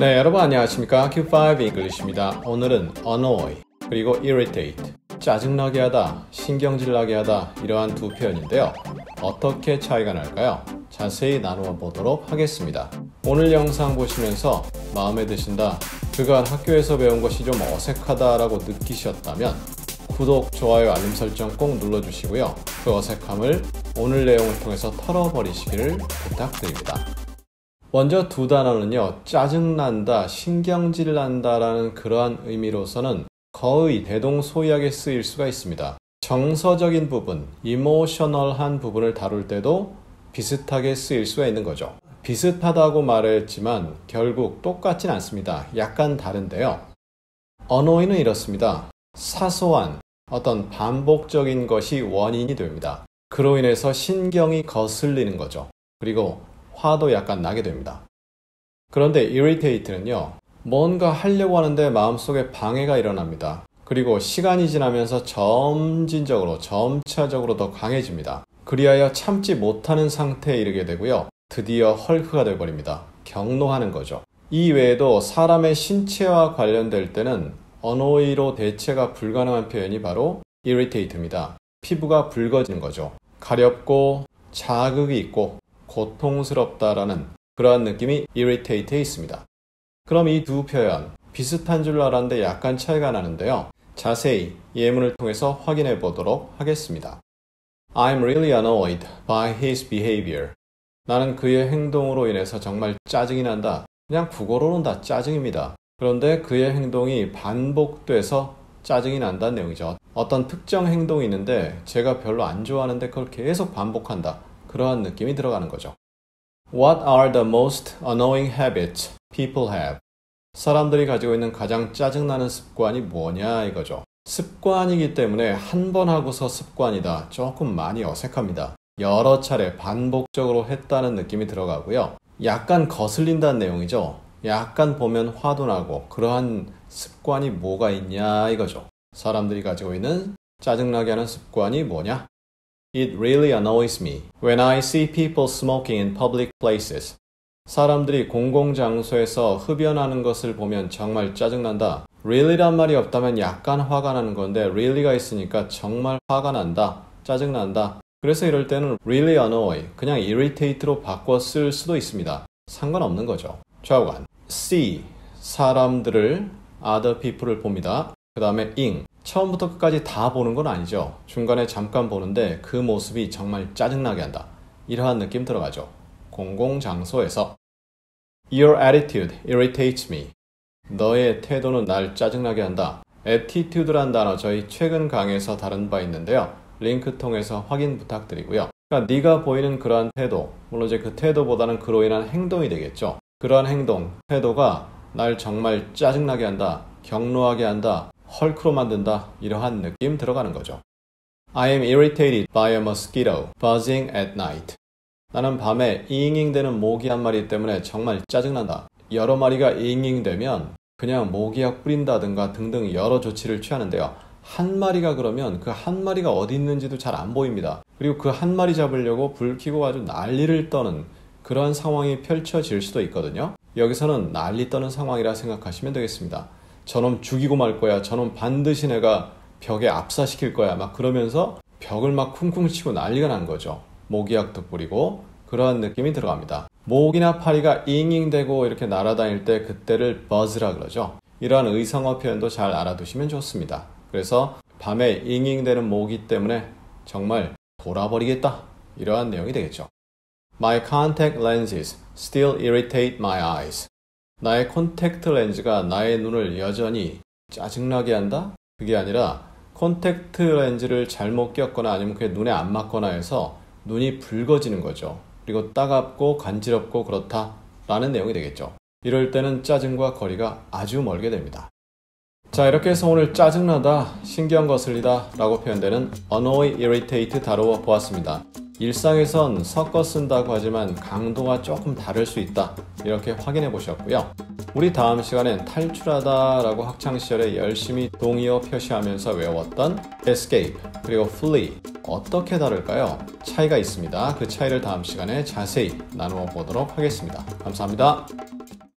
네, 여러분 안녕하십니까? Q5 English입니다. 오늘은 annoy 그리고 irritate 짜증나게 하다, 신경질 나게 하다 이러한 두 표현인데요. 어떻게 차이가 날까요? 자세히 나누어 보도록 하겠습니다. 오늘 영상 보시면서 마음에 드신다, 그간 학교에서 배운 것이 좀 어색하다라고 느끼셨다면 구독, 좋아요, 알림 설정 꼭 눌러주시고요. 그 어색함을 오늘 내용을 통해서 털어버리시기를 부탁드립니다. 먼저 두 단어는요, 짜증난다, 신경질 난다라는 그러한 의미로서는 거의 대동소이하게 쓰일 수가 있습니다. 정서적인 부분, 이모셔널한 부분을 다룰 때도 비슷하게 쓰일 수가 있는 거죠. 비슷하다고 말했지만 결국 똑같진 않습니다. 약간 다른데요. 언어인은 이렇습니다. 사소한 어떤 반복적인 것이 원인이 됩니다. 그로 인해서 신경이 거슬리는 거죠. 그리고 화도 약간 나게 됩니다. 그런데 irritate는요, 뭔가 하려고 하는데 마음속에 방해가 일어납니다. 그리고 시간이 지나면서 점진적으로, 점차적으로 더 강해집니다. 그리하여 참지 못하는 상태에 이르게 되고요. 드디어 헐크가 되어버립니다. 경노하는 거죠. 이 외에도 사람의 신체와 관련될 때는 언어의로 대체가 불가능한 표현이 바로 irritate입니다. 피부가 붉어지는 거죠. 가렵고 자극이 있고 고통스럽다라는 그러한 느낌이 irritate에 있습니다. 그럼 이 두 표현 비슷한 줄 알았는데 약간 차이가 나는데요. 자세히 예문을 통해서 확인해 보도록 하겠습니다. I'm really annoyed by his behavior. 나는 그의 행동으로 인해서 정말 짜증이 난다. 그냥 국어로는 다 짜증입니다. 그런데 그의 행동이 반복돼서 짜증이 난다는 내용이죠. 어떤 특정 행동이 있는데 제가 별로 안 좋아하는데 그걸 계속 반복한다. 그러한 느낌이 들어가는 거죠. What are the most annoying habits people have? 사람들이 가지고 있는 가장 짜증나는 습관이 뭐냐 이거죠. 습관이기 때문에 한 번 하고서 습관이다. 조금 많이 어색합니다. 여러 차례 반복적으로 했다는 느낌이 들어가고요. 약간 거슬린다는 내용이죠. 약간 보면 화도 나고 그러한 습관이 뭐가 있냐 이거죠. 사람들이 가지고 있는 짜증나게 하는 습관이 뭐냐? It really annoys me when I see people smoking in public places. 사람들이 공공장소에서 흡연하는 것을 보면 정말 짜증난다. really란 말이 없다면 약간 화가 나는 건데 really가 있으니까 정말 화가 난다. 짜증난다. 그래서 이럴 때는 really annoy, 그냥 irritate로 바꿔 쓸 수도 있습니다. 상관없는 거죠. 좌우간. see, 사람들을, other people을 봅니다. 그 다음에 ing, 처음부터 끝까지 다 보는 건 아니죠. 중간에 잠깐 보는데 그 모습이 정말 짜증나게 한다. 이러한 느낌 들어가죠. 공공장소에서 Your attitude irritates me. 너의 태도는 날 짜증나게 한다. attitude란 단어 저희 최근 강의에서 다룬 바 있는데요. 링크 통해서 확인 부탁드리고요. 그러니까 네가 보이는 그러한 태도, 물론 이제 그 태도보다는 그로 인한 행동이 되겠죠. 그러한 행동, 태도가 날 정말 짜증나게 한다, 경로하게 한다, 헐크로 만든다 이러한 느낌 들어가는 거죠. I am irritated by a mosquito buzzing at night. 나는 밤에 잉잉 되는 모기 한 마리 때문에 정말 짜증난다. 여러 마리가 잉잉 되면 그냥 모기약 뿌린다든가 등등 여러 조치를 취하는데요. 한 마리가 그러면 그 한 마리가 어디 있는지도 잘 안 보입니다. 그리고 그 한 마리 잡으려고 불 켜고 아주 난리를 떠는 그런 상황이 펼쳐질 수도 있거든요. 여기서는 난리 떠는 상황이라 생각하시면 되겠습니다. 저놈 죽이고 말 거야. 저놈 반드시 내가 벽에 압사시킬 거야. 막 그러면서 벽을 막 쿵쿵 치고 난리가 난 거죠. 모기약도 뿌리고 그러한 느낌이 들어갑니다. 모기나 파리가 잉잉대고 이렇게 날아다닐 때 그때를 버즈라 그러죠. 이러한 의성어 표현도 잘 알아두시면 좋습니다. 그래서 밤에 잉잉대는 모기 때문에 정말 돌아버리겠다. 이러한 내용이 되겠죠. My contact lenses still irritate my eyes. 나의 콘택트 렌즈가 나의 눈을 여전히 짜증나게 한다? 그게 아니라 콘택트 렌즈를 잘못 꼈거나 아니면 그게 눈에 안 맞거나 해서 눈이 붉어지는 거죠. 그리고 따갑고 간지럽고 그렇다 라는 내용이 되겠죠. 이럴 때는 짜증과 거리가 아주 멀게 됩니다. 자 이렇게 해서 오늘 짜증나다, 신경 거슬리다 라고 표현되는 annoy, irritate 다루어 보았습니다. 일상에선 섞어 쓴다고 하지만 강도가 조금 다를 수 있다. 이렇게 확인해 보셨고요. 우리 다음 시간엔 탈출하다 라고 학창시절에 열심히 동의어 표시하면서 외웠던 escape 그리고 flee 어떻게 다를까요? 차이가 있습니다. 그 차이를 다음 시간에 자세히 나누어 보도록 하겠습니다. 감사합니다.